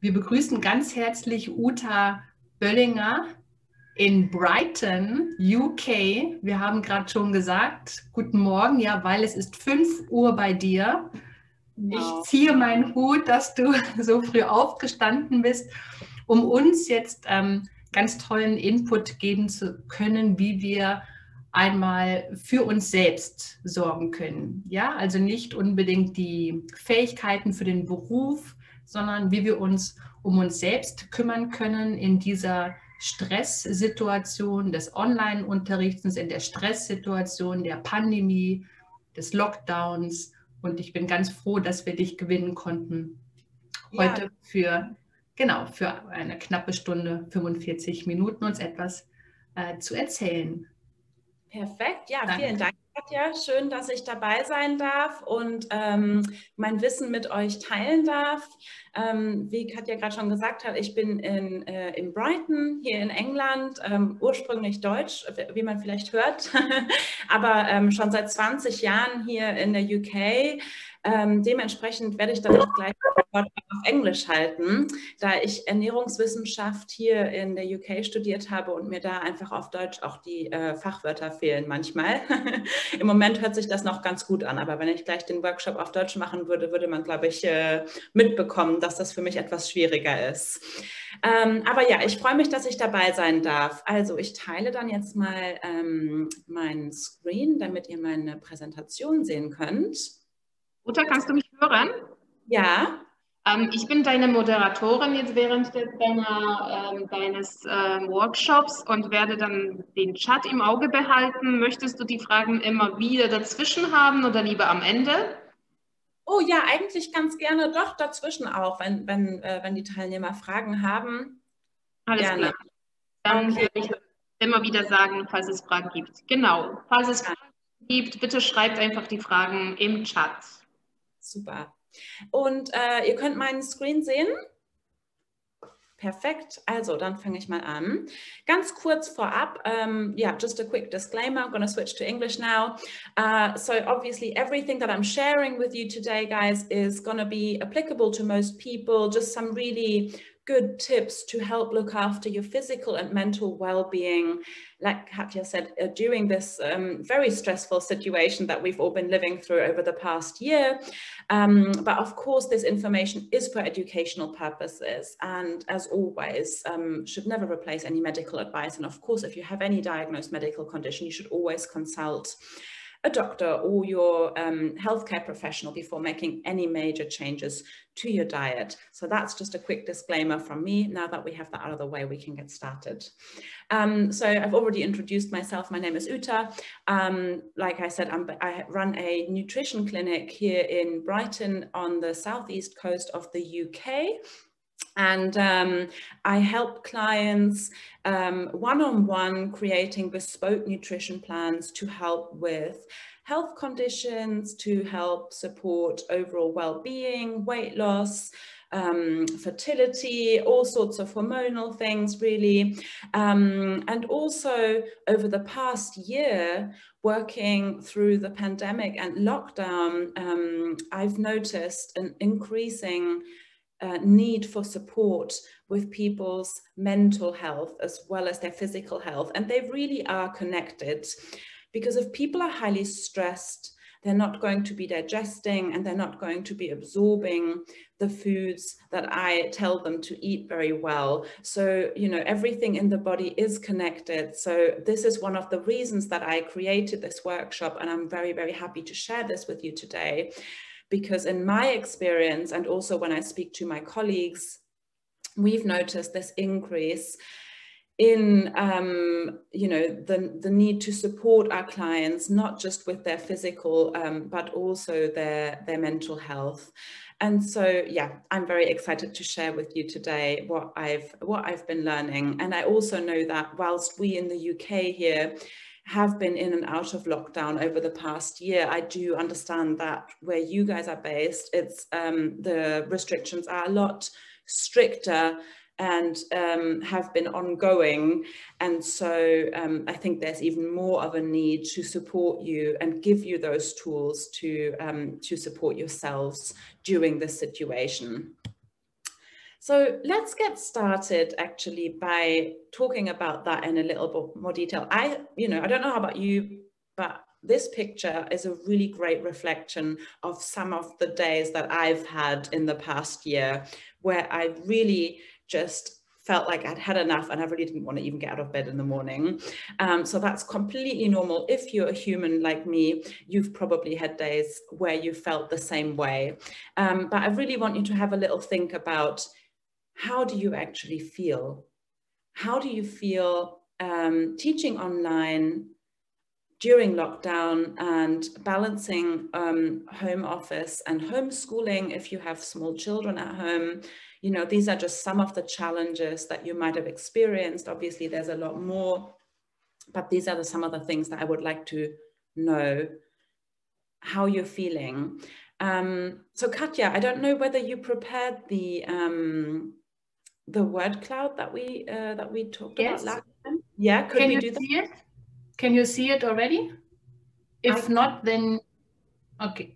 Wir begrüßen ganz herzlich Uta Böllinger in Brighton, UK. Wir haben gerade schon gesagt, guten Morgen, ja, weil es ist 5 Uhr bei dir. Genau. Ich ziehe meinen Hut, dass du so früh aufgestanden bist, um uns jetzt ähm, ganz tollen Input geben zu können, wie wir einmal für uns selbst sorgen können. Ja, also nicht unbedingt die Fähigkeiten für den Beruf, sondern wie wir uns um uns selbst kümmern können in dieser Stresssituation des Online-Unterrichts, in der Stresssituation der Pandemie, des Lockdowns. Und ich bin ganz froh, dass wir dich gewinnen konnten heute ja. für genau für eine knappe Stunde, 45 Minuten uns etwas äh, zu erzählen. Perfekt, ja, Danke. vielen Dank. Katja, schön, dass ich dabei sein darf und ähm, mein Wissen mit euch teilen darf. Ähm, wie Katja gerade schon gesagt hat, ich bin in, äh, in Brighton, hier in England, ähm, ursprünglich deutsch, wie man vielleicht hört, aber ähm, schon seit 20 Jahren hier in der UK. Ähm, dementsprechend werde ich dann auch gleich auf Englisch halten, da ich Ernährungswissenschaft hier in der UK studiert habe und mir da einfach auf Deutsch auch die äh, Fachwörter fehlen manchmal. Im Moment hört sich das noch ganz gut an, aber wenn ich gleich den Workshop auf Deutsch machen würde, würde man, glaube ich, äh, mitbekommen, dass das für mich etwas schwieriger ist. Ähm, aber ja, ich freue mich, dass ich dabei sein darf. Also ich teile dann jetzt mal ähm, meinen Screen, damit ihr meine Präsentation sehen könnt. Uta, kannst du mich hören? Ja. Ähm, ich bin deine Moderatorin jetzt während deiner, ähm, deines ähm, Workshops und werde dann den Chat im Auge behalten. Möchtest du die Fragen immer wieder dazwischen haben oder lieber am Ende? Oh ja, eigentlich ganz gerne doch dazwischen auch, wenn, wenn, äh, wenn die Teilnehmer Fragen haben. Alles gerne. klar. Dann okay. werde ich immer wieder sagen, falls es Fragen gibt. Genau, falls es Fragen gibt, bitte schreibt einfach die Fragen im Chat. Super. Und äh, ihr könnt meinen Screen sehen. Perfekt, also dann fange ich mal an. Ganz kurz vorab, um, yeah, just a quick disclaimer. I'm going to switch to English now. Uh, so obviously everything that I'm sharing with you today, guys, is going to be applicable to most people. Just some really good tips to help look after your physical and mental well-being, like Katja said, uh, during this um, very stressful situation that we've all been living through over the past year. Um, but of course, this information is for educational purposes and as always, um, should never replace any medical advice. And of course, if you have any diagnosed medical condition, you should always consult a doctor or your um, healthcare professional before making any major changes to your diet. So that's just a quick disclaimer from me. Now that we have that out of the way, we can get started. Um, so I've already introduced myself. My name is Uta. Um, like I said, I'm, i run a nutrition clinic here in Brighton on the southeast coast of the UK. And um, I help clients one on one creating bespoke nutrition plans to help with health conditions, to help support overall well being, weight loss. Um, fertility, all sorts of hormonal things, really. Um, and also over the past year, working through the pandemic and lockdown, um, I've noticed an increasing uh, need for support with people's mental health as well as their physical health. And they really are connected because if people are highly stressed, they're not going to be digesting and they're not going to be absorbing the foods that I tell them to eat very well. So, you know, everything in the body is connected. So, this is one of the reasons that I created this workshop, and I'm very, very happy to share this with you today because in my experience and also when I speak to my colleagues, we've noticed this increase in um, you know the, the need to support our clients not just with their physical um, but also their their mental health. And so yeah i'm very excited to share with you today what i've what i've been learning. And i also know that whilst we in the uk here have been in and out of lockdown over the past year, I do understand that where you guys are based, it's um, the restrictions are a lot stricter and um, have been ongoing. And so um, I think there's even more of a need to support you and give you those tools to, um, to support yourselves during this situation. So let's get started actually by talking about that in a little bit more detail. I, you know, I don't know how about you, but this picture is a really great reflection of some of the days that I've had in the past year where I really just felt like I'd had enough and I really didn't want to even get out of bed in the morning. Um, so that's completely normal. If you're a human like me, you've probably had days where you felt the same way. Um, but I really want you to have a little think about how do you actually feel? How do you feel um, teaching online during lockdown and balancing um, home office and homeschooling if you have small children at home you know, these are just some of the challenges that you might have experienced. Obviously, there's a lot more, but these are the, some of the things that I would like to know how you're feeling. Um, so Katja, I don't know whether you prepared the um, the word cloud that we uh, that we talked yes. about last time. Yeah, could Can we do that? It? Can you see it already? If I not, then okay.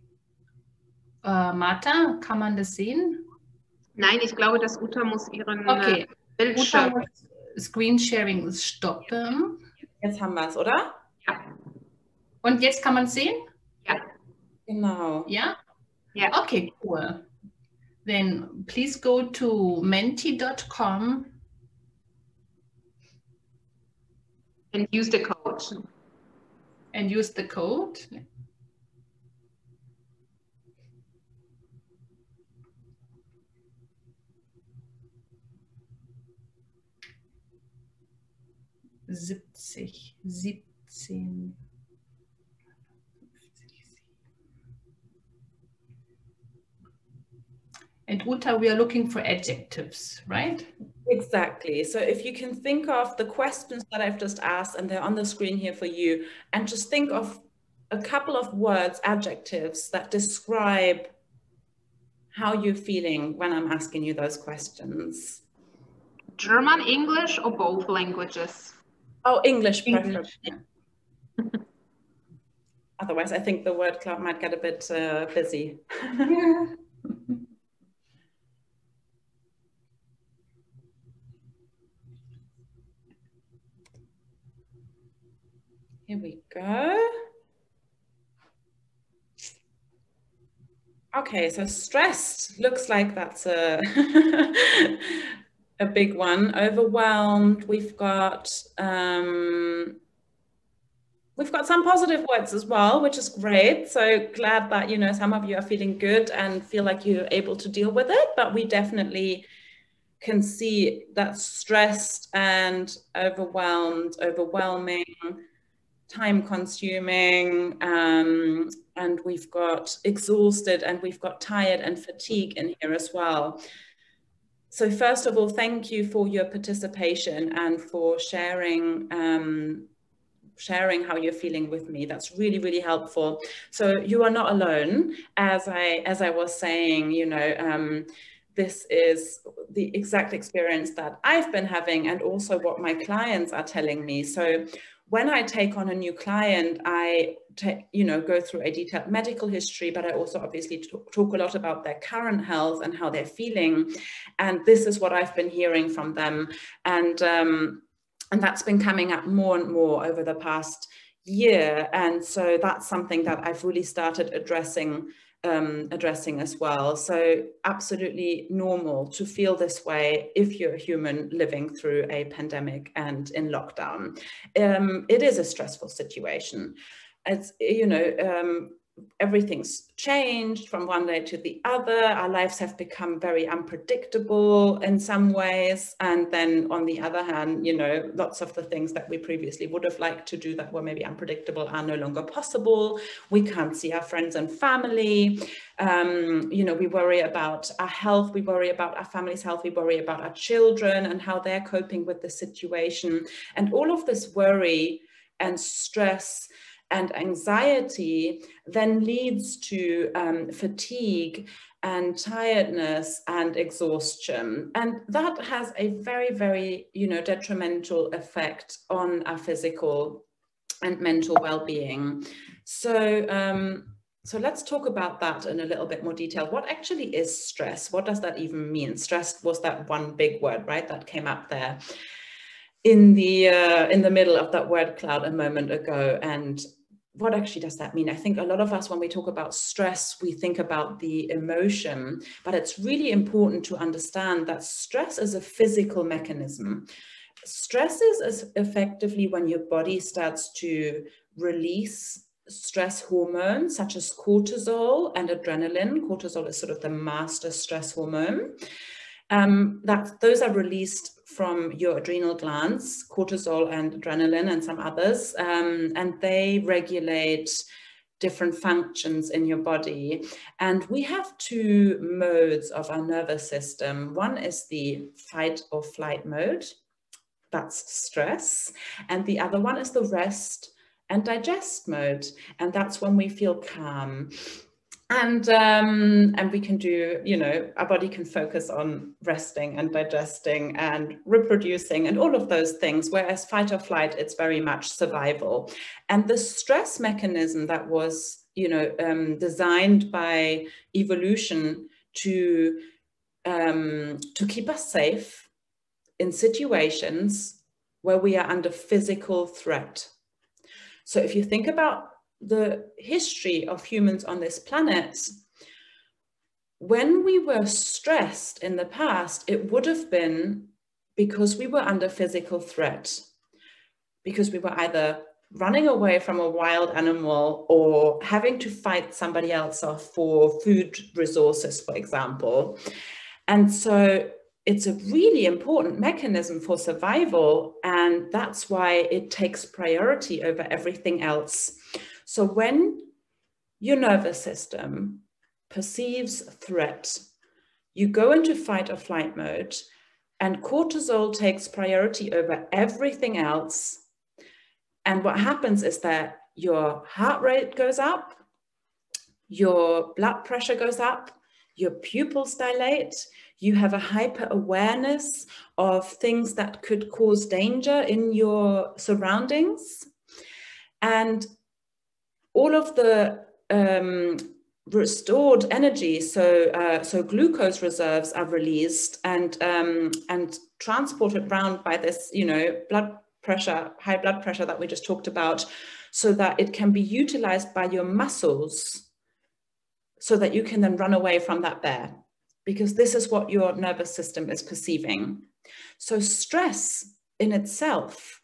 Uh, Martha, kann man das sehen? Nein, ich glaube, dass Uta muss ihren äh, okay. Bildschirm... Uta Screensharing stoppen. Jetzt haben wir es, oder? Ja. Und jetzt kann man es sehen? Ja. Genau. Ja? Ja. Okay, cool. Then please go to menti.com and use the code. And use the code. 70, 17. And Uta, we are looking for adjectives, right? Exactly. So if you can think of the questions that I've just asked, and they're on the screen here for you, and just think of a couple of words, adjectives that describe how you're feeling when I'm asking you those questions. German, English, or both languages? Oh, English, English. Otherwise, I think the word cloud might get a bit uh, busy. Here we go. Okay, so stressed looks like that's a a big one. Overwhelmed. We've got um, we've got some positive words as well, which is great. So glad that you know some of you are feeling good and feel like you're able to deal with it. But we definitely can see that stressed and overwhelmed, overwhelming, time consuming, um, and we've got exhausted and we've got tired and fatigue in here as well. So first of all, thank you for your participation and for sharing um, sharing how you're feeling with me. That's really, really helpful. So you are not alone. As I as I was saying, you know, um, this is the exact experience that I've been having and also what my clients are telling me. So when I take on a new client, I you know go through a detailed medical history, but I also obviously talk, talk, a lot about their current health and how they're feeling, and this is what I've been hearing from them, and um, and that's been coming up more and more over the past year, and so that's something that I've really started addressing um, addressing as well. So absolutely normal to feel this way if you're a human living through a pandemic and in lockdown. Um, it is a stressful situation. It's, you know, um, everything's changed from one day to the other. Our lives have become very unpredictable in some ways. And then on the other hand, you know, lots of the things that we previously would have liked to do that were maybe unpredictable are no longer possible. We can't see our friends and family. Um, you know, we worry about our health, we worry about our family's health, we worry about our children and how they're coping with the situation. And all of this worry and stress and anxiety then leads to um, fatigue and tiredness and exhaustion. And that has a very, very, you know, detrimental effect on our physical and mental well-being. So um, so let's talk about that in a little bit more detail. What actually is stress? What does that even mean? Stress was that one big word, right? That came up there in the uh, in the middle of that word cloud a moment ago. And what actually does that mean? I think a lot of us, when we talk about stress, we think about the emotion, but it's really important to understand that stress is a physical mechanism. Stress is effectively when your body starts to release stress hormones such as cortisol and adrenaline. Cortisol is sort of the master stress hormone. Um, that those are released from your adrenal glands, cortisol and adrenaline and some others, um, and they regulate different functions in your body. And we have two modes of our nervous system. One is the fight or flight mode, that's stress, and the other one is the rest and digest mode. And that's when we feel calm. And, um, and we can do, you know, our body can focus on resting and digesting and reproducing and all of those things. Whereas fight or flight, it's very much survival. And the stress mechanism that was, you know, um, designed by evolution to, um, to keep us safe in situations where we are under physical threat. So if you think about the history of humans on this planet, when we were stressed in the past, it would have been because we were under physical threat, because we were either running away from a wild animal or having to fight somebody else off for food resources, for example. And so it's a really important mechanism for survival and that's why it takes priority over everything else. So when your nervous system perceives threat, you go into fight or flight mode and cortisol takes priority over everything else. And what happens is that your heart rate goes up, your blood pressure goes up, your pupils dilate, you have a hyper awareness of things that could cause danger in your surroundings. And all of the um, restored energy, so uh, so glucose reserves are released and um, and transported around by this, you know, blood pressure, high blood pressure that we just talked about, so that it can be utilized by your muscles, so that you can then run away from that bear because this is what your nervous system is perceiving. So stress in itself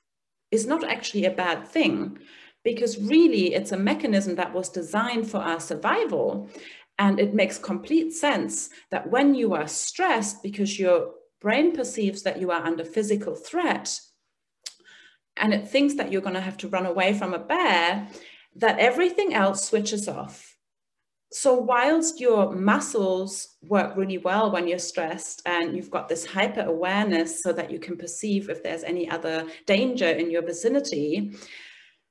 is not actually a bad thing because really it's a mechanism that was designed for our survival. And it makes complete sense that when you are stressed because your brain perceives that you are under physical threat and it thinks that you're going to have to run away from a bear, that everything else switches off so whilst your muscles work really well when you're stressed and you've got this hyper awareness so that you can perceive if there's any other danger in your vicinity,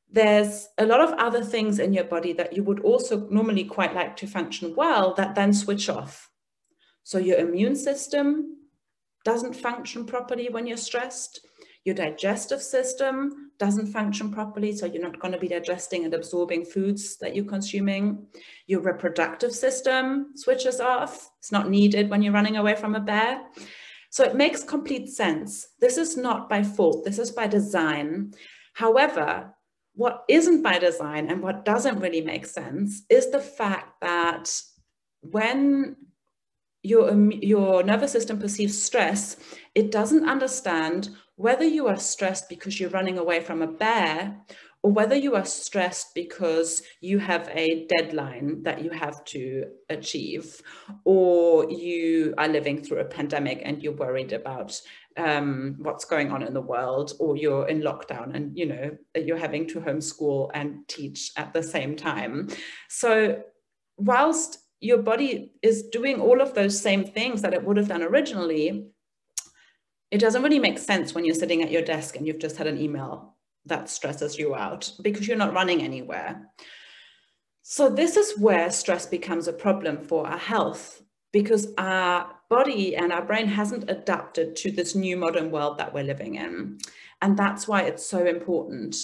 there's a lot of other things in your body that you would also normally quite like to function well that then switch off. So your immune system doesn't function properly when you're stressed. Your digestive system doesn't function properly, so you're not going to be digesting and absorbing foods that you're consuming. Your reproductive system switches off. It's not needed when you're running away from a bear. So it makes complete sense. This is not by fault, this is by design. However, what isn't by design and what doesn't really make sense is the fact that when your, your nervous system perceives stress, it doesn't understand whether you are stressed because you're running away from a bear or whether you are stressed because you have a deadline that you have to achieve, or you are living through a pandemic and you're worried about um, what's going on in the world, or you're in lockdown and you know that you're having to homeschool and teach at the same time. So, whilst your body is doing all of those same things that it would have done originally, it doesn't really make sense when you're sitting at your desk and you've just had an email that stresses you out because you're not running anywhere. So this is where stress becomes a problem for our health because our body and our brain hasn't adapted to this new modern world that we're living in. And that's why it's so important.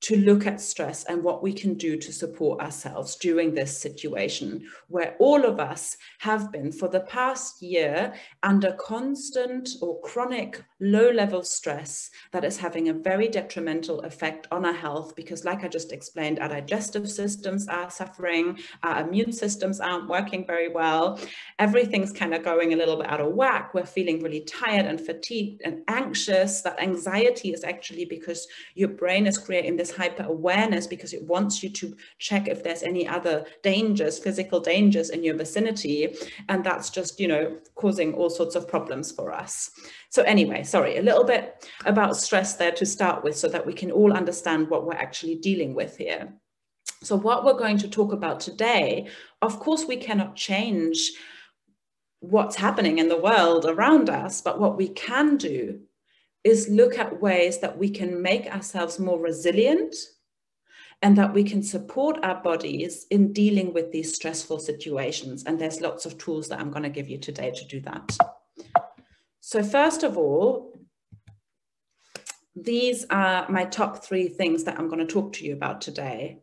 To look at stress and what we can do to support ourselves during this situation where all of us have been for the past year under constant or chronic low level stress that is having a very detrimental effect on our health because like I just explained our digestive systems are suffering our immune systems aren't working very well everything's kind of going a little bit out of whack we're feeling really tired and fatigued and anxious that anxiety is actually because your brain is creating this hyper awareness because it wants you to check if there's any other dangers, physical dangers in your vicinity. And that's just, you know, causing all sorts of problems for us. So anyway, sorry, a little bit about stress there to start with so that we can all understand what we're actually dealing with here. So what we're going to talk about today, of course, we cannot change what's happening in the world around us, but what we can do is look at ways that we can make ourselves more resilient and that we can support our bodies in dealing with these stressful situations. And there's lots of tools that I'm going to give you today to do that. So first of all, these are my top three things that I'm going to talk to you about today.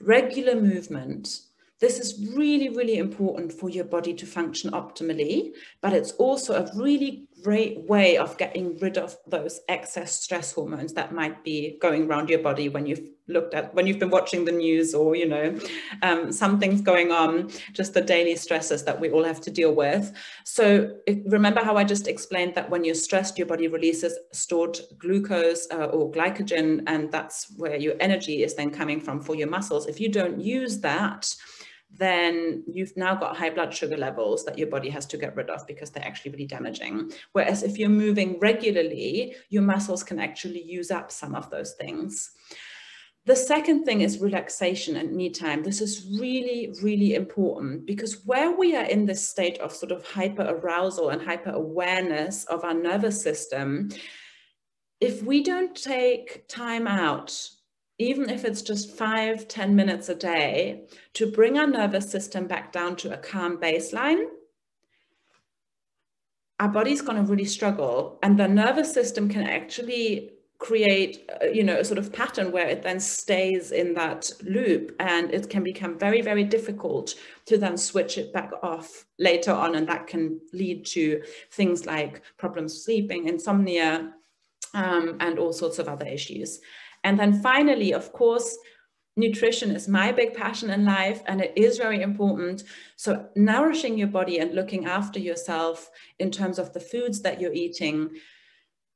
Regular movement this is really, really important for your body to function optimally, but it's also a really great way of getting rid of those excess stress hormones that might be going around your body when you've looked at, when you've been watching the news or, you know, um, something's going on, just the daily stresses that we all have to deal with. So if, remember how I just explained that when you're stressed, your body releases stored glucose uh, or glycogen, and that's where your energy is then coming from for your muscles. If you don't use that, then you've now got high blood sugar levels that your body has to get rid of because they're actually really damaging. Whereas if you're moving regularly, your muscles can actually use up some of those things. The second thing is relaxation and me time. This is really, really important because where we are in this state of sort of hyper arousal and hyper awareness of our nervous system, if we don't take time out even if it's just five, ten minutes a day, to bring our nervous system back down to a calm baseline, our body's going to really struggle. And the nervous system can actually create, uh, you know, a sort of pattern where it then stays in that loop and it can become very, very difficult to then switch it back off later on. And that can lead to things like problems sleeping, insomnia, um, and all sorts of other issues. And then finally, of course, nutrition is my big passion in life and it is very important. So nourishing your body and looking after yourself in terms of the foods that you're eating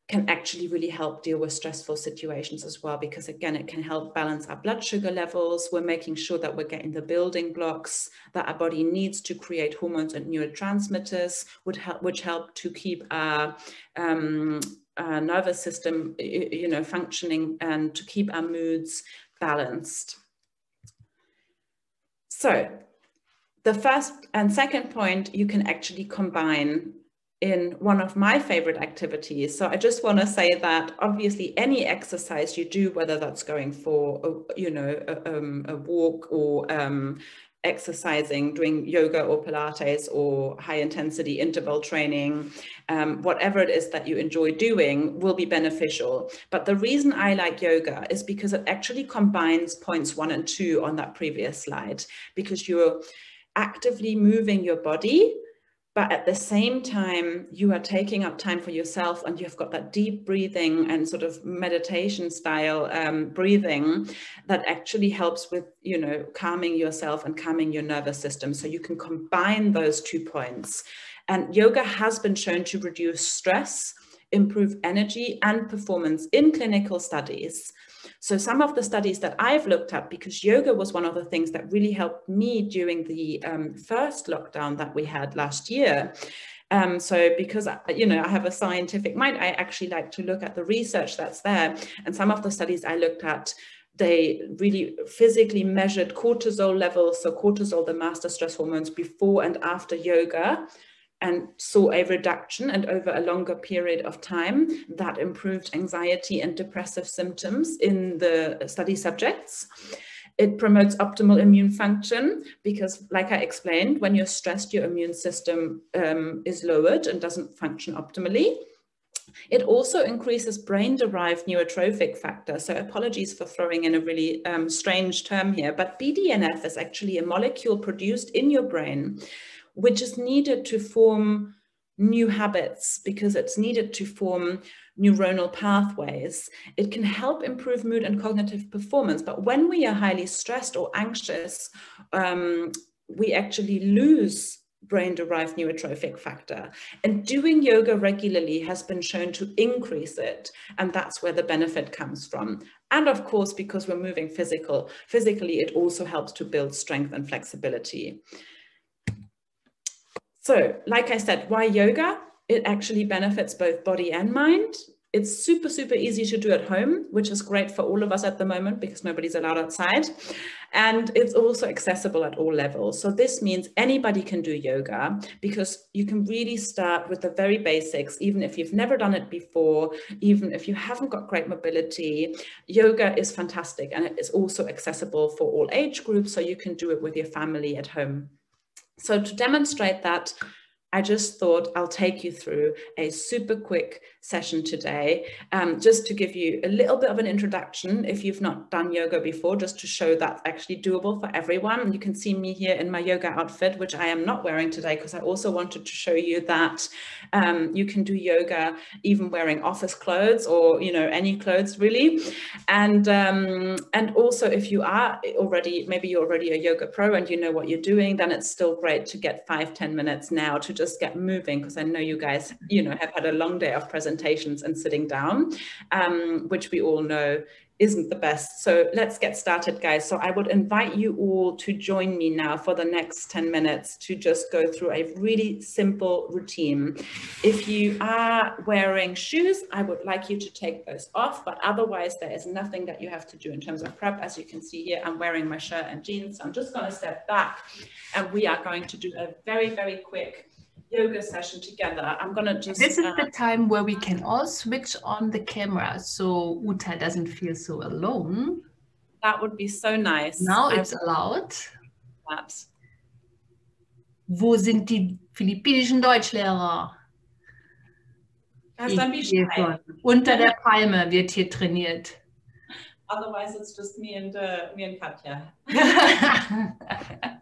can actually really help deal with stressful situations as well because again it can help balance our blood sugar levels we're making sure that we're getting the building blocks that our body needs to create hormones and neurotransmitters help which help to keep our um, uh, nervous system, you know, functioning and to keep our moods balanced. So the first and second point you can actually combine in one of my favorite activities. So I just want to say that obviously any exercise you do, whether that's going for, a, you know, a, um, a walk or um, exercising, doing yoga or Pilates or high intensity interval training, um, whatever it is that you enjoy doing will be beneficial. But the reason I like yoga is because it actually combines points one and two on that previous slide, because you're actively moving your body but at the same time you are taking up time for yourself and you've got that deep breathing and sort of meditation style um, breathing that actually helps with you know calming yourself and calming your nervous system. So you can combine those two points. And yoga has been shown to reduce stress improve energy and performance in clinical studies so some of the studies that I've looked at, because yoga was one of the things that really helped me during the um, first lockdown that we had last year. Um, so because, you know, I have a scientific mind, I actually like to look at the research that's there. And some of the studies I looked at, they really physically measured cortisol levels. So cortisol, the master stress hormones before and after yoga and saw a reduction and over a longer period of time that improved anxiety and depressive symptoms in the study subjects. It promotes optimal immune function because, like I explained, when you're stressed, your immune system um, is lowered and doesn't function optimally. it also increases brain-derived neurotrophic factor. So apologies for throwing in a really um, strange term here, but BDNF is actually a molecule produced in your brain, which is needed to form new habits because it's needed to form neuronal pathways. It can help improve mood and cognitive performance. But when we are highly stressed or anxious, um, we actually lose brain derived neurotrophic factor. And doing yoga regularly has been shown to increase it. And that's where the benefit comes from. And of course, because we're moving physical, physically, it also helps to build strength and flexibility. So like I said, why yoga? It actually benefits both body and mind. It's super, super easy to do at home, which is great for all of us at the moment because nobody's allowed outside. And it's also accessible at all levels. So this means anybody can do yoga because you can really start with the very basics, even if you've never done it before, even if you haven't got great mobility. Yoga is fantastic and it is also accessible for all age groups. So you can do it with your family at home. So to demonstrate that, I just thought I'll take you through a super quick session today, um, just to give you a little bit of an introduction if you've not done yoga before, just to show that's actually doable for everyone. You can see me here in my yoga outfit, which I am not wearing today because I also wanted to show you that um, you can do yoga even wearing office clothes or, you know, any clothes really. And, um, and also if you are already, maybe you're already a yoga pro and you know what you're doing, then it's still great to get five ten minutes now to just get moving because I know you guys, you know, have had a long day of presentations and sitting down, um, which we all know isn't the best. So let's get started, guys. So I would invite you all to join me now for the next 10 minutes to just go through a really simple routine. If you are wearing shoes, I would like you to take those off, but otherwise there is nothing that you have to do in terms of prep. As you can see here, I'm wearing my shirt and jeans. So I'm just gonna step back and we are going to do a very, very quick yoga session together. I'm gonna just. This is uh, the time where we can all switch on the camera, so Uta doesn't feel so alone. That would be so nice. Now it's allowed. That. Wo sind die philippinischen Deutschlehrer? Unter der Palme wird hier trainiert. Otherwise it's just me and, uh, me and Katja.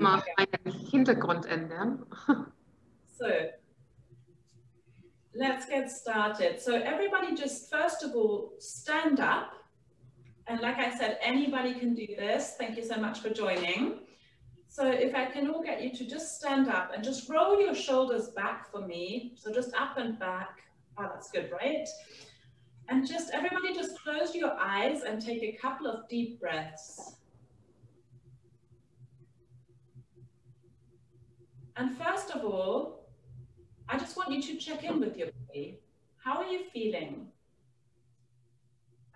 mal meinen Hintergrund ändern. So, let's get started. So everybody just first of all, stand up. And like I said, anybody can do this. Thank you so much for joining. So if I can all get you to just stand up and just roll your shoulders back for me. So just up and back. Oh, that's good, right? And just everybody just close your eyes and take a couple of deep breaths. And first of all, I just want you to check in with your body. How are you feeling?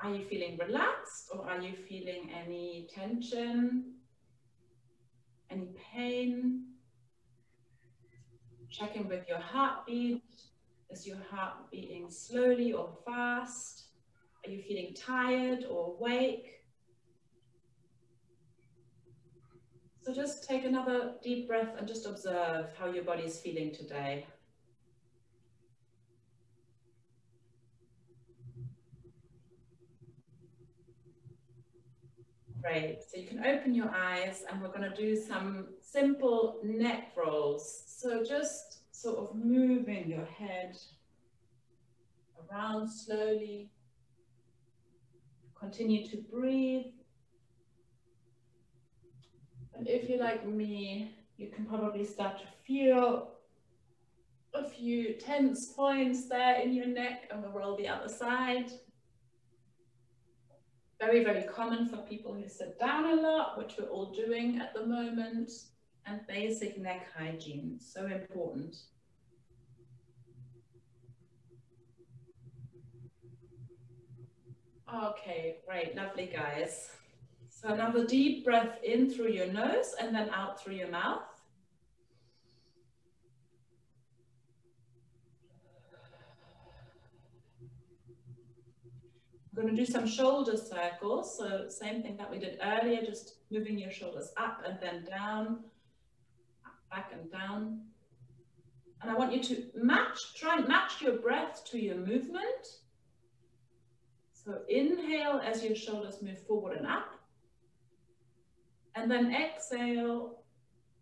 Are you feeling relaxed or are you feeling any tension, any pain? Check in with your heartbeat. Is your heart beating slowly or fast? Are you feeling tired or awake? So just take another deep breath and just observe how your body is feeling today. Great, so you can open your eyes and we're going to do some simple neck rolls. So just sort of moving your head around slowly. Continue to breathe and if you're like me, you can probably start to feel a few tense points there in your neck and we'll roll the other side. Very, very common for people who sit down a lot, which we're all doing at the moment. And basic neck hygiene, so important. Okay, great, lovely guys. So another deep breath in through your nose and then out through your mouth. I'm going to do some shoulder circles. So same thing that we did earlier, just moving your shoulders up and then down, back and down. And I want you to match, try and match your breath to your movement. So inhale as your shoulders move forward and up. And then exhale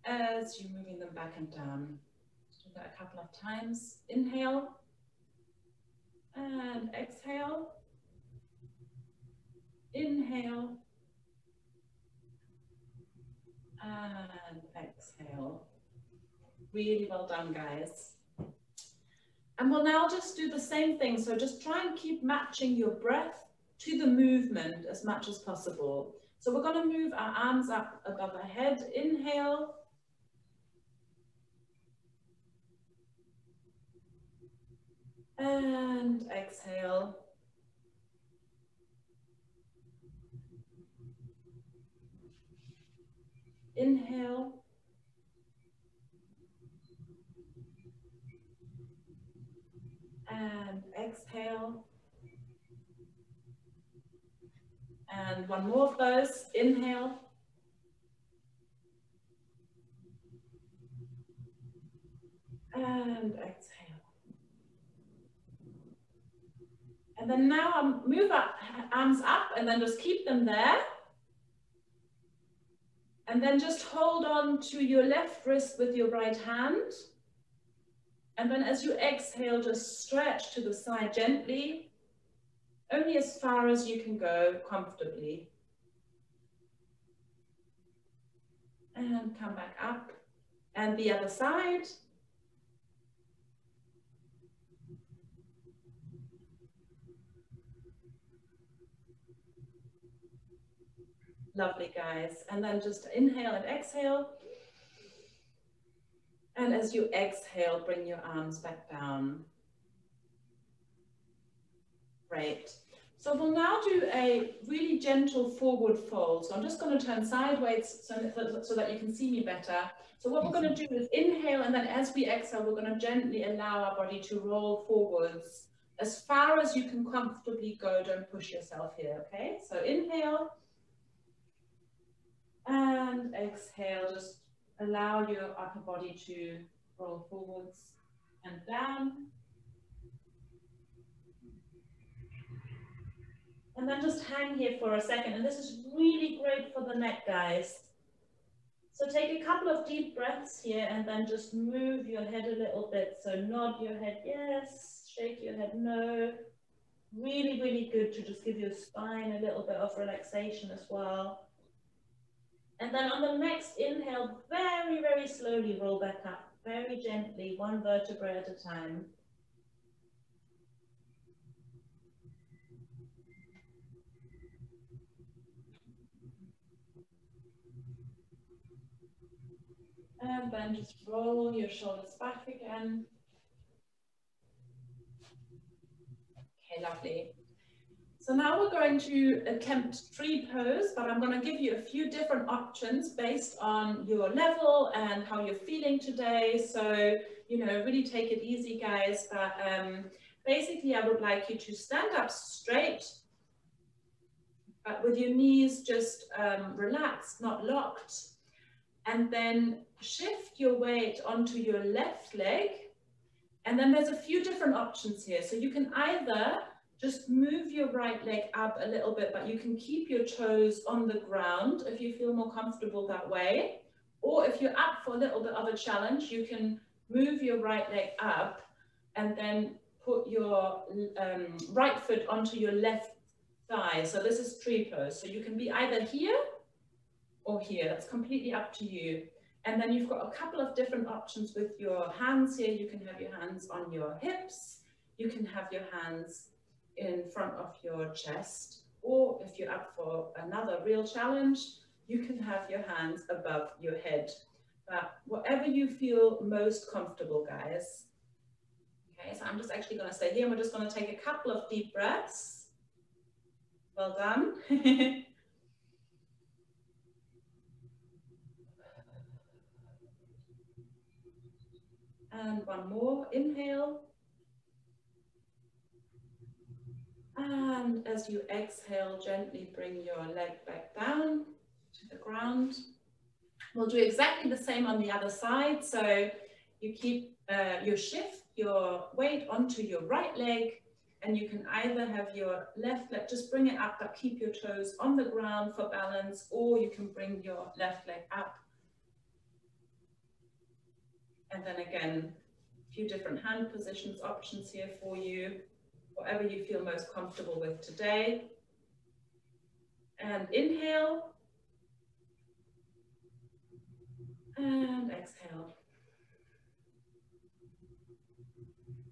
as you're moving them back and down. do that a couple of times. Inhale and exhale. Inhale and exhale. Really well done, guys. And we'll now just do the same thing. So just try and keep matching your breath to the movement as much as possible. So we're going to move our arms up above our head. Inhale. And exhale. Inhale. And exhale. And one more of those. Inhale. And exhale. And then now I'll move up, arms up and then just keep them there. And then just hold on to your left wrist with your right hand. And then as you exhale, just stretch to the side gently, only as far as you can go comfortably. And come back up. And the other side. Lovely, guys. And then just inhale and exhale. And as you exhale, bring your arms back down. Great. So we'll now do a really gentle forward fold. So I'm just going to turn sideways so, so that you can see me better. So what we're going to do is inhale, and then as we exhale, we're going to gently allow our body to roll forwards as far as you can comfortably go. Don't push yourself here, okay? So inhale. And exhale, just allow your upper body to roll forwards and down. And then just hang here for a second. And this is really great for the neck, guys. So take a couple of deep breaths here and then just move your head a little bit. So nod your head, yes. Shake your head, no. Really, really good to just give your spine a little bit of relaxation as well. And then on the next inhale, very, very slowly roll back up, very gently, one vertebra at a time. And then just roll your shoulders back again. Okay, lovely. So now we're going to attempt tree pose, but I'm going to give you a few different options based on your level and how you're feeling today. So, you know, really take it easy, guys. But um, basically, I would like you to stand up straight, but with your knees just um, relaxed, not locked. And then shift your weight onto your left leg. And then there's a few different options here. So you can either just move your right leg up a little bit, but you can keep your toes on the ground if you feel more comfortable that way. Or if you're up for a little bit of a challenge, you can move your right leg up and then put your um, right foot onto your left thigh. So this is tree pose. So you can be either here or here. That's completely up to you. And then you've got a couple of different options with your hands here. You can have your hands on your hips. You can have your hands in front of your chest, or if you're up for another real challenge, you can have your hands above your head. But whatever you feel most comfortable, guys. Okay, so I'm just actually going to stay here. We're just going to take a couple of deep breaths. Well done. and one more. Inhale. And as you exhale, gently bring your leg back down to the ground. We'll do exactly the same on the other side. So you keep, uh, you shift your weight onto your right leg and you can either have your left leg, just bring it up, but keep your toes on the ground for balance, or you can bring your left leg up. And then again, a few different hand positions options here for you, whatever you feel most comfortable with today. And inhale. And exhale.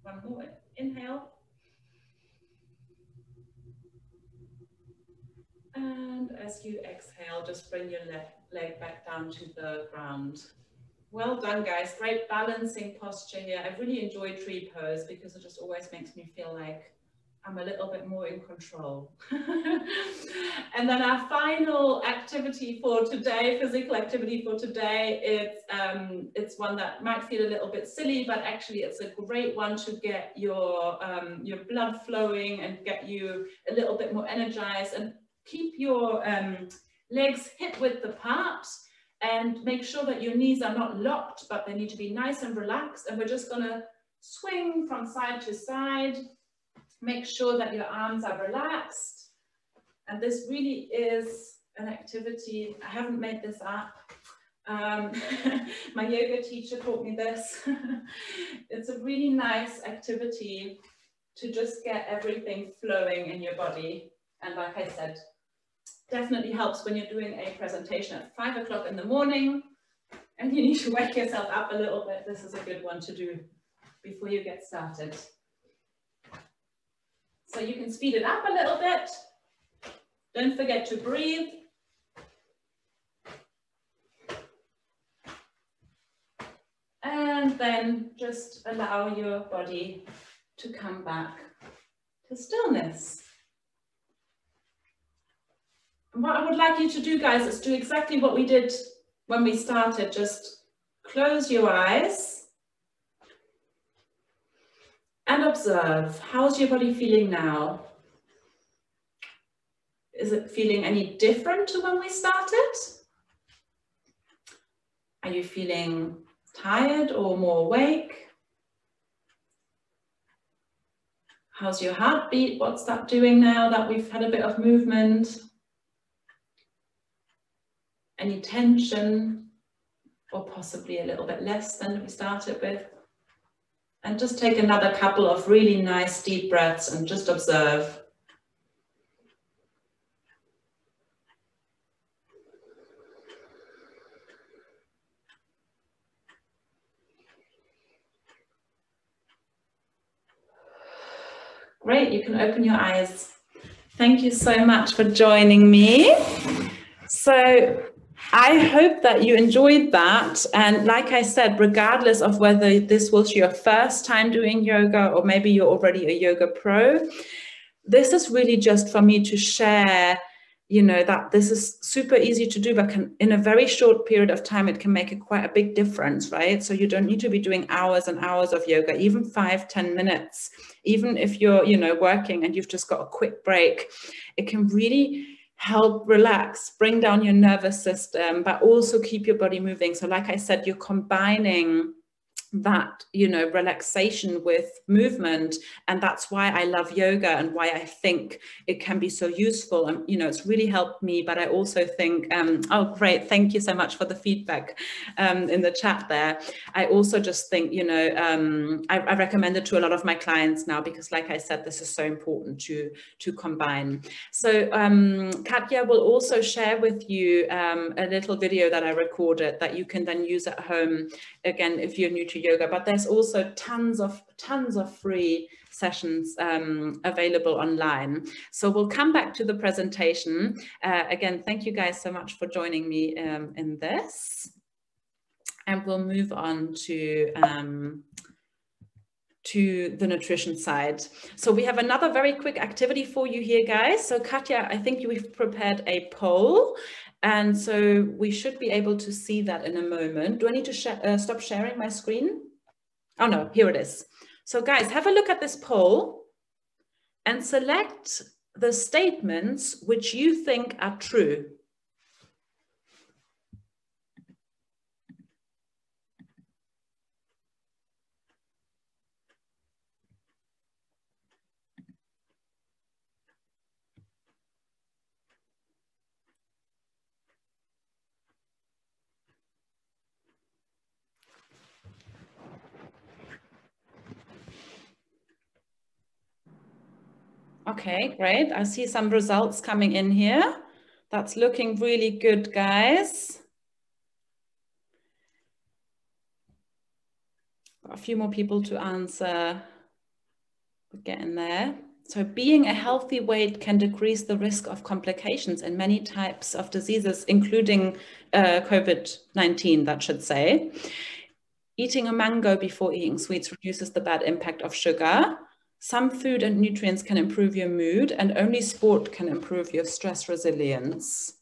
One more, inhale. And as you exhale, just bring your left leg back down to the ground. Well done, guys. Great balancing posture here. I've really enjoyed tree pose because it just always makes me feel like I'm a little bit more in control. and then our final activity for today, physical activity for today, it's, um, it's one that might feel a little bit silly, but actually it's a great one to get your, um, your blood flowing and get you a little bit more energized and keep your um, legs hip width apart and make sure that your knees are not locked, but they need to be nice and relaxed. And we're just gonna swing from side to side. Make sure that your arms are relaxed. And this really is an activity, I haven't made this up. Um, my yoga teacher taught me this. it's a really nice activity to just get everything flowing in your body. And like I said, definitely helps when you're doing a presentation at five o'clock in the morning and you need to wake yourself up a little bit. This is a good one to do before you get started. So you can speed it up a little bit. Don't forget to breathe. And then just allow your body to come back to stillness what I would like you to do, guys, is do exactly what we did when we started. Just close your eyes and observe. How's your body feeling now? Is it feeling any different to when we started? Are you feeling tired or more awake? How's your heartbeat? What's that doing now that we've had a bit of movement? Any tension or possibly a little bit less than we started with. And just take another couple of really nice deep breaths and just observe. Great, you can open your eyes. Thank you so much for joining me. So I hope that you enjoyed that. And like I said, regardless of whether this was your first time doing yoga or maybe you're already a yoga pro, this is really just for me to share you know that this is super easy to do but can in a very short period of time it can make a quite a big difference right so you don't need to be doing hours and hours of yoga even five ten minutes even if you're you know working and you've just got a quick break it can really help relax, bring down your nervous system, but also keep your body moving. So, like I said, you're combining that you know relaxation with movement. And that's why i love yoga and why i think it can be so useful. And you know it's really helped me but i also think um oh great. Thank you so much for the feedback um in the chat there. I also just think you know um I, I recommend it to a lot of my clients now because like i said this is so important to to combine. So um Katja will also share with you um a little video that i recorded that you can then use at home again if you're new to yoga, but there's also tons of tons of free sessions um, available online. So we'll come back to the presentation. Uh, again, thank you guys so much for joining me um, in this. And we'll move on to um, to the nutrition side. So we have another very quick activity for you here, guys. So Katja, I think you've prepared a poll and so we should be able to see that in a moment. Do I need to sh uh, stop sharing my screen? Oh no, here it is. So guys, have a look at this poll and select the statements which you think are true. Okay, great. I see some results coming in here. That's looking really good, guys. Got a few more people to answer. We're getting there. So being a healthy weight can decrease the risk of complications in many types of diseases, including uh, COVID-19, that should say. Eating a mango before eating sweets reduces the bad impact of sugar. Some food and nutrients can improve your mood and only sport can improve your stress resilience.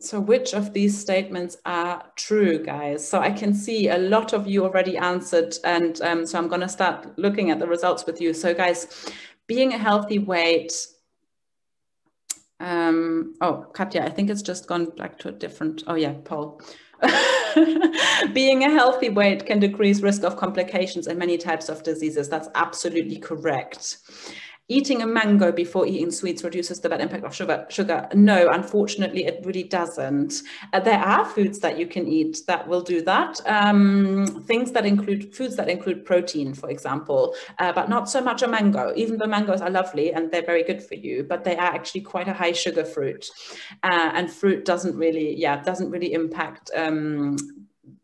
So which of these statements are true, guys? So I can see a lot of you already answered. And um, so I'm going to start looking at the results with you. So guys, being a healthy weight. Um, oh, Katja, I think it's just gone back to a different. Oh yeah, Paul. being a healthy weight can decrease risk of complications and many types of diseases. That's absolutely correct. Eating a mango before eating sweets reduces the bad impact of sugar. Sugar, no, unfortunately, it really doesn't. Uh, there are foods that you can eat that will do that. Um, things that include foods that include protein, for example, uh, but not so much a mango. Even though mangoes are lovely and they're very good for you, but they are actually quite a high sugar fruit, uh, and fruit doesn't really, yeah, doesn't really impact um,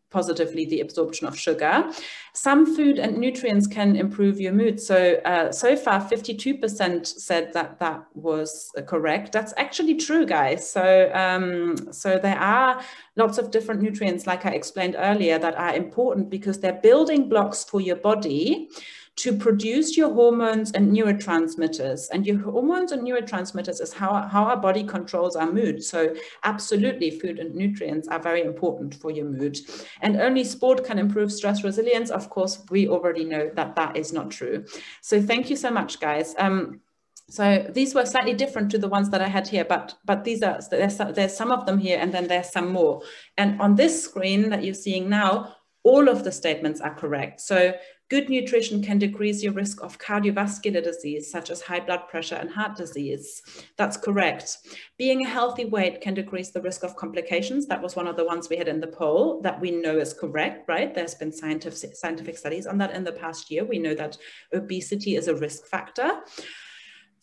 positively the absorption of sugar. Some food and nutrients can improve your mood. So, uh, so far 52% said that that was correct. That's actually true, guys. So, um, so there are lots of different nutrients, like I explained earlier, that are important because they're building blocks for your body to produce your hormones and neurotransmitters. And your hormones and neurotransmitters is how, how our body controls our mood. So absolutely food and nutrients are very important for your mood. And only sport can improve stress resilience. Of course, we already know that that is not true. So thank you so much, guys. Um, so these were slightly different to the ones that I had here, but but these are there's, there's some of them here and then there's some more. And on this screen that you're seeing now, all of the statements are correct. So Good nutrition can decrease your risk of cardiovascular disease, such as high blood pressure and heart disease. That's correct. Being a healthy weight can decrease the risk of complications. That was one of the ones we had in the poll that we know is correct, right? There's been scientific, scientific studies on that in the past year. We know that obesity is a risk factor.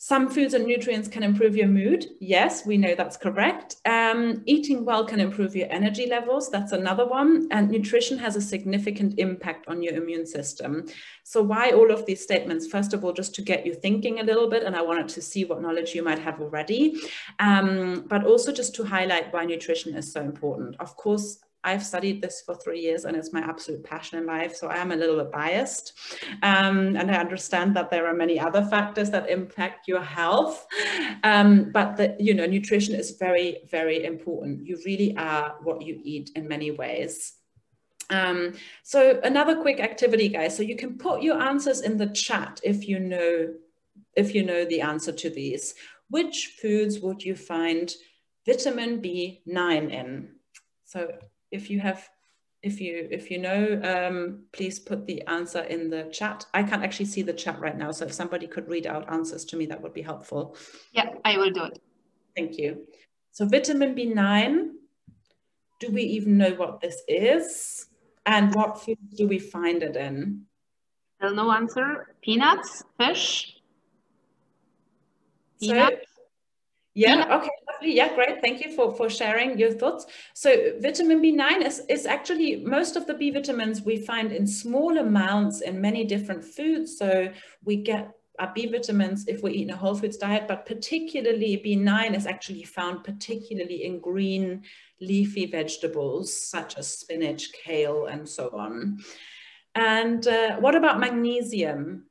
Some foods and nutrients can improve your mood. Yes, we know that's correct. Um, eating well can improve your energy levels. That's another one. And nutrition has a significant impact on your immune system. So why all of these statements? First of all, just to get you thinking a little bit, and I wanted to see what knowledge you might have already, um, but also just to highlight why nutrition is so important. Of course, I've studied this for three years and it's my absolute passion in life. So I am a little bit biased. Um, and I understand that there are many other factors that impact your health. Um, but the, you know, nutrition is very, very important. You really are what you eat in many ways. Um, so another quick activity, guys. So you can put your answers in the chat if you know if you know the answer to these. Which foods would you find vitamin B9 in? So if you have if you if you know um, please put the answer in the chat. I can't actually see the chat right now so if somebody could read out answers to me that would be helpful. Yeah i will do it. Thank you. So vitamin b9 do we even know what this is? And what foods do we find it in? Still no answer. Peanuts fish? Peanuts? so, yeah, okay, Yeah, great. Thank you for, for sharing your thoughts. So vitamin B9 is, is actually most of the B vitamins we find in small amounts in many different foods. So we get our B vitamins if we eat a whole foods diet, but particularly B9 is actually found particularly in green leafy vegetables such as spinach, kale, and so on. And uh, what about magnesium?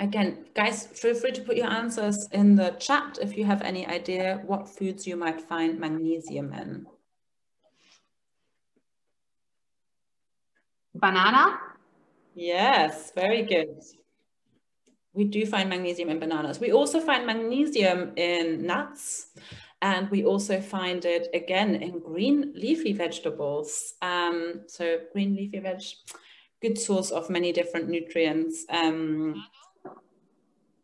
Again, guys, feel free to put your answers in the chat if you have any idea what foods you might find magnesium in. Banana? Yes, very good. We do find magnesium in bananas. We also find magnesium in nuts and we also find it again in green leafy vegetables. Um, so green leafy veg, good source of many different nutrients. Um,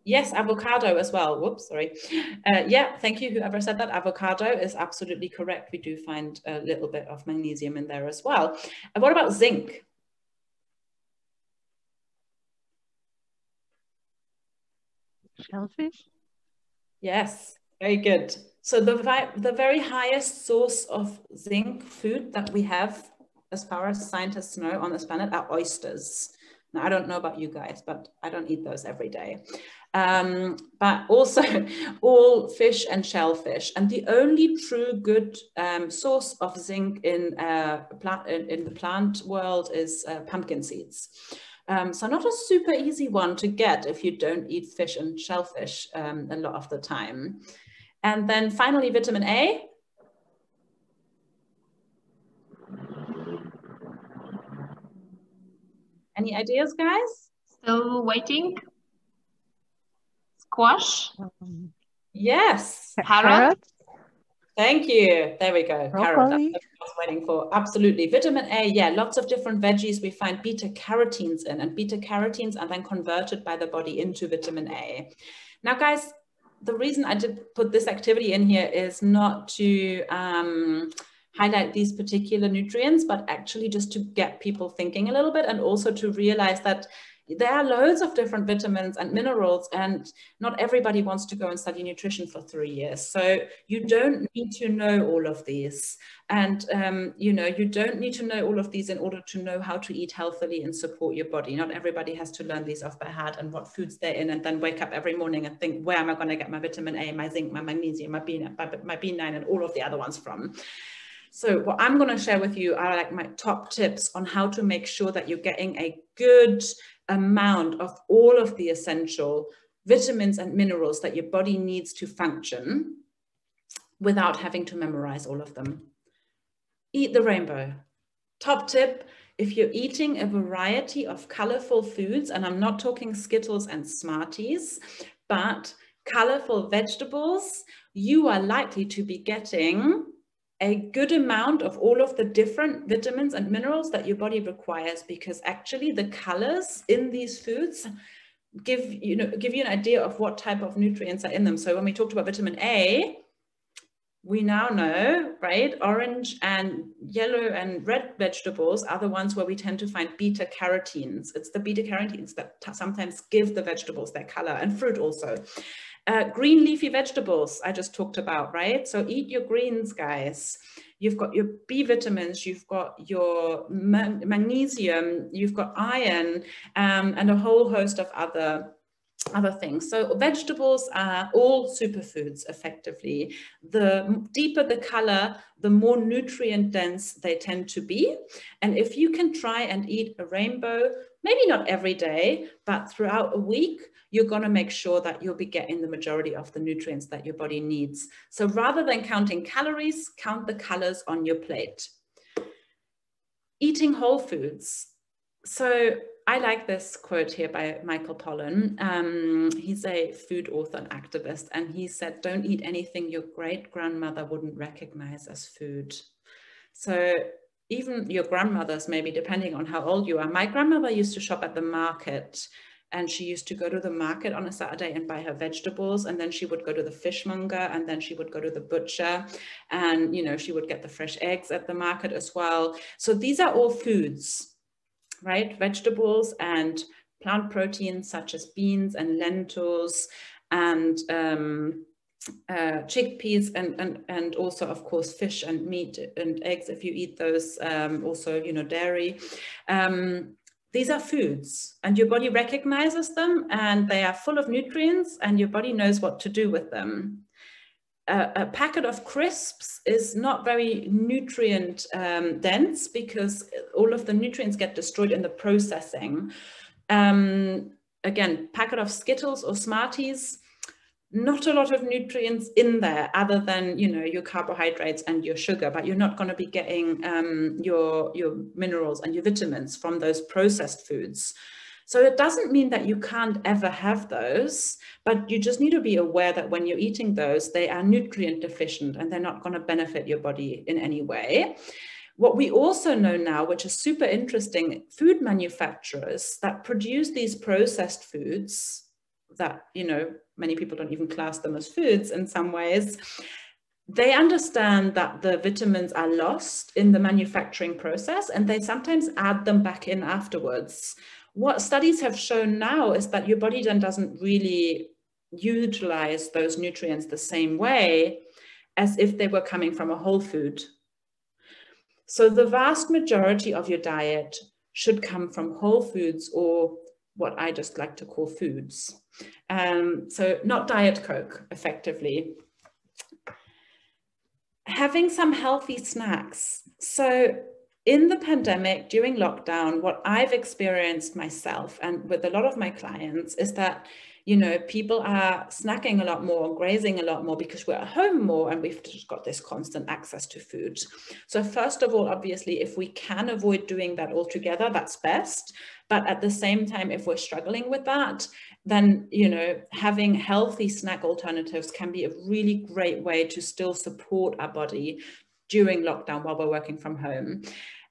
Yes, avocado as well. Whoops, sorry. Uh, yeah, thank you, whoever said that. Avocado is absolutely correct. We do find a little bit of magnesium in there as well. And what about zinc? Shellfish? Yes, very good. So the, the very highest source of zinc food that we have, as far as scientists know on this planet, are oysters. Now, I don't know about you guys, but I don't eat those every day. Um, but also all fish and shellfish. And the only true good um, source of zinc in, uh, in, in, the plant world is uh, pumpkin seeds. Um, so not a super easy one to get if you don't eat fish and shellfish um, a lot of the time. And then finally, vitamin A. Any ideas, guys? Still waiting. Squash. Yes. Carrot. Thank you. There we go. Carrot. That's what I was waiting for. Absolutely. Vitamin A. Yeah, lots of different veggies we find beta carotenes in, and beta carotenes are then converted by the body into vitamin A. Now, guys, the reason I did put this activity in here is not to um, highlight these particular nutrients, but actually just to get people thinking a little bit and also to realize that there are loads of different vitamins and minerals and not everybody wants to go and study nutrition for three years. So you don't need to know all of these. And um, you know you don't need to know all of these in order to know how to eat healthily and support your body. Not everybody has to learn these off by heart and what foods they're in and then wake up every morning and think where am i going to get my vitamin a my zinc my magnesium my b9 my b9 and all of the other ones from so what I'm going to share with you are like my top tips on how to make sure that you're getting a good amount of all of the essential vitamins and minerals that your body needs to function without having to memorize all of them. Eat the rainbow. Top tip, if you're eating a variety of colorful foods, and I'm not talking Skittles and Smarties, but colorful vegetables, you are likely to be getting a good amount of all of the different vitamins and minerals that your body requires because actually the colors in these foods give you know give you an idea of what type of nutrients are in them. So when we talked about vitamin a we now know right orange and yellow and red vegetables are the ones where we tend to find beta carotenes. It's the beta carotenes that sometimes give the vegetables their color and fruit also uh, green leafy vegetables I just talked about, right? So eat your greens, guys. You've got your B vitamins, you've got your magnesium, you've got iron, um, and a whole host of other other things. So vegetables are all superfoods effectively. The deeper the color, the more nutrient dense they tend to be. And if you can try and eat a rainbow, maybe not every day, but throughout a week, you're going to make sure that you'll be getting the majority of the nutrients that your body needs. So rather than counting calories, count the colors on your plate. Eating whole foods. So I like this quote here by Michael Pollan. Um, he's a food author and activist, and he said, Don't eat anything your great grandmother wouldn't recognize as food. So even your grandmothers, maybe depending on how old you are. My grandmother used to shop at the market and she used to go to the market on a Saturday and buy her vegetables and then she would go to the fishmonger and then she would go to the butcher and you know she would get the fresh eggs at the market as well so these are all foods right vegetables and plant proteins such as beans and lentils and um, uh, chickpeas and, and and also of course fish and meat and eggs if you eat those um, also you know dairy um, these are foods and your body recognizes them and they are full of nutrients and your body knows what to do with them. a packet of crisps is not very nutrient um, dense because all of the nutrients get destroyed in the processing. Um, again, packet of Skittles or Smarties, not a lot of nutrients in there other than you know your carbohydrates and your sugar but you're not going to be getting um, your your minerals and your vitamins from those processed foods. So it doesn't mean that you can't ever have those but you just need to be aware that when you're eating those they are nutrient deficient and they're not going to benefit your body in any way. What we also know now, which is super interesting, food manufacturers that produce these processed foods that, you know, many people don't even class them as foods in some ways, they understand that the vitamins are lost in the manufacturing process and they sometimes add them back in afterwards. What studies have shown now is that your body then doesn't really utilize those nutrients the same way as if they were coming from a whole food. So the vast majority of your diet should come from whole foods or what I just like to call foods. Um, so not diet Coke, effectively. Having some healthy snacks. So in the pandemic, during lockdown, what I've experienced myself and with a lot of my clients is that you know, people are snacking a lot more, grazing a lot more because we're at home more and we've just got this constant access to food. So first of all, obviously, if we can avoid doing that altogether, that's best. But at the same time, if we're struggling with that, then, you know, having healthy snack alternatives can be a really great way to still support our body during lockdown while we're working from home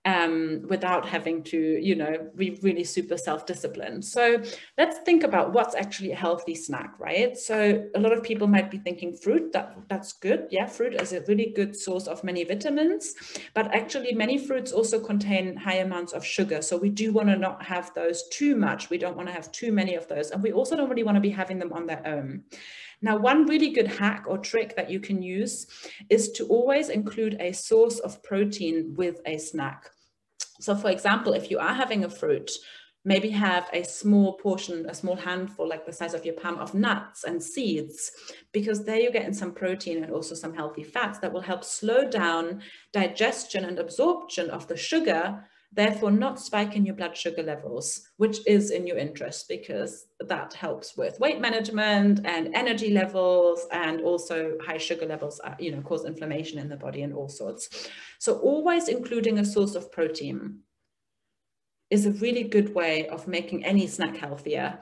um, without having to, you know, be really super self-disciplined. So let's think about what's actually a healthy snack, right? So a lot of people might be thinking fruit, that, that's good. Yeah, fruit is a really good source of many vitamins, but actually many fruits also contain high amounts of sugar. So we do want to not have those too much. We don't want to have too many of those. And we also don't really want to be having them on their own. Now, one really good hack or trick that you can use is to always include a source of protein with a snack. So for example, if you are having a fruit, maybe have a small portion, a small handful, like the size of your palm of nuts and seeds, because there you're getting some protein and also some healthy fats that will help slow down digestion and absorption of the sugar, therefore not spiking your blood sugar levels, which is in your interest because that helps with weight management and energy levels and also high sugar levels, are, you know, cause inflammation in the body and all sorts. So always including a source of protein is a really good way of making any snack healthier.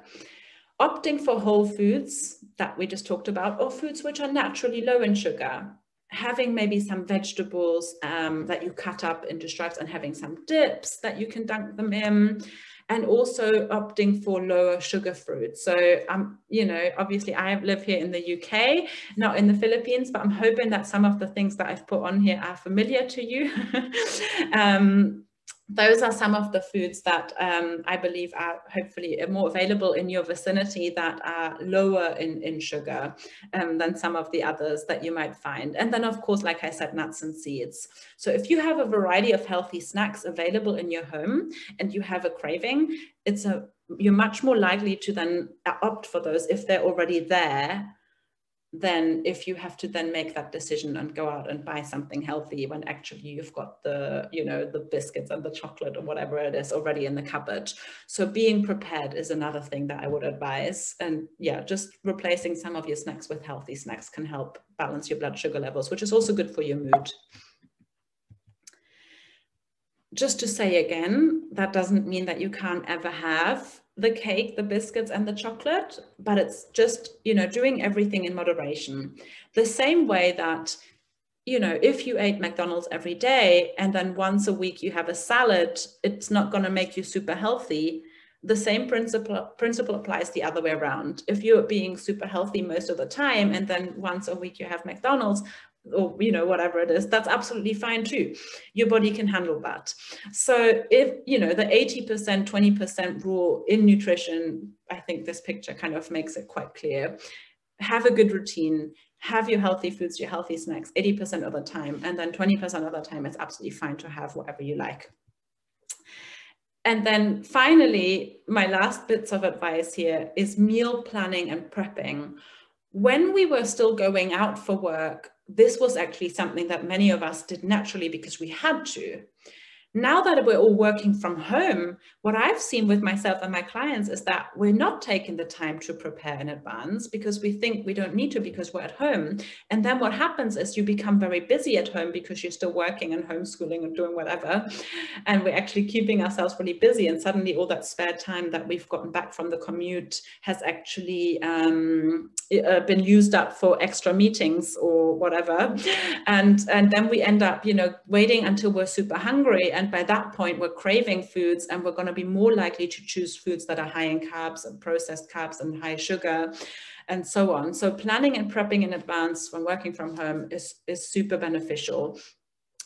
Opting for whole foods that we just talked about, or foods which are naturally low in sugar, having maybe some vegetables um, that you cut up into stripes and having some dips that you can dunk them in, and also opting for lower sugar fruits. So, um, you know, obviously I live here in the UK, not in the Philippines, but I'm hoping that some of the things that I've put on here are familiar to you. um, those are some of the foods that um, I believe are hopefully more available in your vicinity that are lower in, in sugar um, than some of the others that you might find. And then of course, like I said, nuts and seeds. So if you have a variety of healthy snacks available in your home and you have a craving, it's a you're much more likely to then opt for those if they're already there then if you have to then make that decision and go out and buy something healthy when actually you've got the you know the biscuits and the chocolate or whatever it is already in the cupboard. So being prepared is another thing that i would advise. And yeah just replacing some of your snacks with healthy snacks can help balance your blood sugar levels which is also good for your mood. Just to say again that doesn't mean that you can't ever have the cake, the biscuits, and the chocolate, but it's just, you know, doing everything in moderation. The same way that, you know, if you ate McDonald's every day and then once a week you have a salad, it's not going to make you super healthy. The same principle principle applies the other way around. If you're being super healthy most of the time and then once a week you have McDonald's, or you know whatever it is that's absolutely fine too. Your body can handle that. So if you know the 80% 20% rule in nutrition i think this picture kind of makes it quite clear. Have a good routine have your healthy foods your healthy snacks 80% of the time and then 20% of the time it's absolutely fine to have whatever you like. And then finally, my last bits of advice here is meal planning and prepping. When we were still going out for work, this was actually something that many of us did naturally because we had to. Now that we're all working from home, what I've seen with myself and my clients is that we're not taking the time to prepare in advance because we think we don't need to because we're at home. And then what happens is you become very busy at home because you're still working and homeschooling and doing whatever. And we're actually keeping ourselves really busy. And suddenly all that spare time that we've gotten back from the commute has actually um, uh, been used up for extra meetings or whatever. And, and then we end up, you know, waiting until we're super hungry and and by that point, we're craving foods and we're going to be more likely to choose foods that are high in carbs and processed carbs and high sugar and so on. So planning and prepping in advance when working from home is, is super beneficial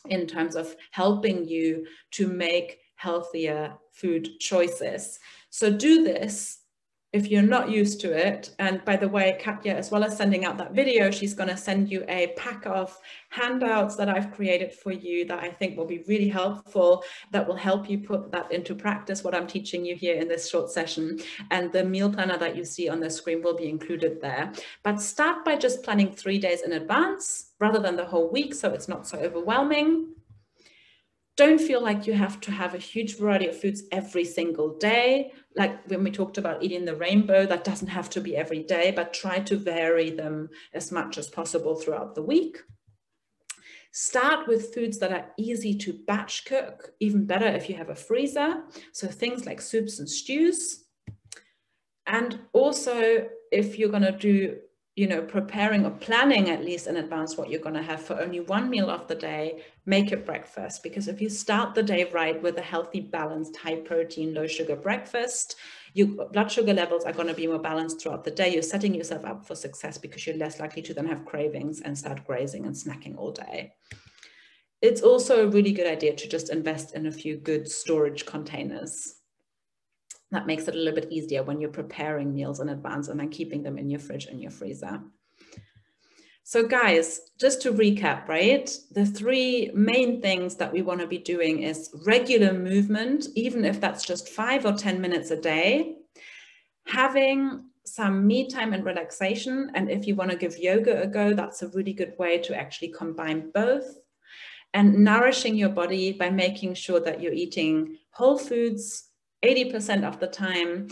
in terms of helping you to make healthier food choices. So do this if you're not used to it, and by the way, Katja, as well as sending out that video, she's going to send you a pack of handouts that I've created for you that I think will be really helpful, that will help you put that into practice, what I'm teaching you here in this short session. And the meal planner that you see on the screen will be included there. But start by just planning three days in advance rather than the whole week, so it's not so overwhelming don't feel like you have to have a huge variety of foods every single day. Like when we talked about eating the rainbow, that doesn't have to be every day, but try to vary them as much as possible throughout the week. Start with foods that are easy to batch cook, even better if you have a freezer. So things like soups and stews. And also, if you're going to do you know, preparing or planning at least in advance what you're going to have for only one meal of the day, make it breakfast. Because if you start the day right with a healthy, balanced, high protein, low sugar breakfast, your blood sugar levels are going to be more balanced throughout the day. You're setting yourself up for success because you're less likely to then have cravings and start grazing and snacking all day. It's also a really good idea to just invest in a few good storage containers that makes it a little bit easier when you're preparing meals in advance and then keeping them in your fridge and your freezer. So guys, just to recap, right? The three main things that we want to be doing is regular movement, even if that's just five or 10 minutes a day, having some me time and relaxation. And if you want to give yoga a go, that's a really good way to actually combine both and nourishing your body by making sure that you're eating whole foods, 80% of the time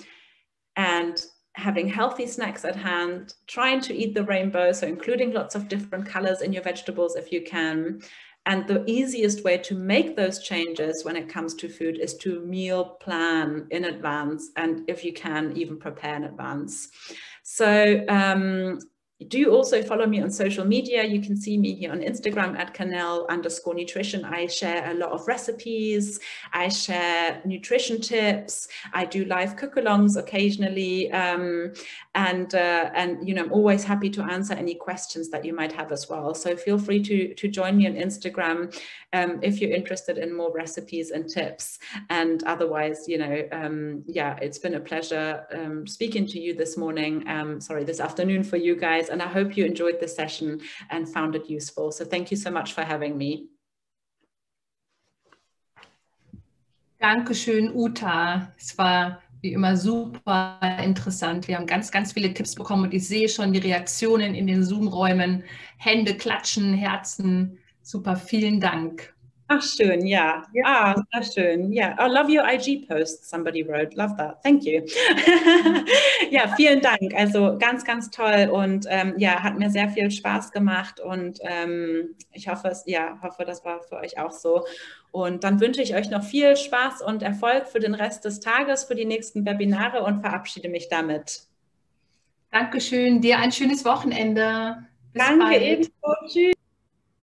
and having healthy snacks at hand, trying to eat the rainbow, so including lots of different colors in your vegetables if you can. And the easiest way to make those changes when it comes to food is to meal plan in advance. And if you can, even prepare in advance. So um, do also follow me on social media. You can see me here on Instagram at Canelle underscore nutrition. I share a lot of recipes. I share nutrition tips. I do live cook-alongs occasionally. Um, and, uh, and, you know, I'm always happy to answer any questions that you might have as well. So feel free to, to join me on Instagram um, if you're interested in more recipes and tips. And otherwise, you know, um, yeah, it's been a pleasure um, speaking to you this morning. Um, sorry, this afternoon for you guys guys, and I hope you enjoyed the session and found it useful. So thank you so much for having me. Dankeschön, Uta. Es war wie immer super interessant. Wir haben ganz, ganz viele Tipps bekommen und ich sehe schon die Reaktionen in den Zoom-Räumen. Hände klatschen, Herzen. Super, vielen Dank. Ach, schön, ja. ja. Ah, sehr schön. Ja, I love your IG post, somebody wrote. Love that. Thank you. ja, vielen Dank. Also ganz, ganz toll und ähm, ja, hat mir sehr viel Spaß gemacht und ähm, ich hoffe, es, ja, hoffe, das war für euch auch so. Und dann wünsche ich euch noch viel Spaß und Erfolg für den Rest des Tages, für die nächsten Webinare und verabschiede mich damit. Dankeschön. Dir ein schönes Wochenende. Bis Danke bald. ebenso. Tschüss.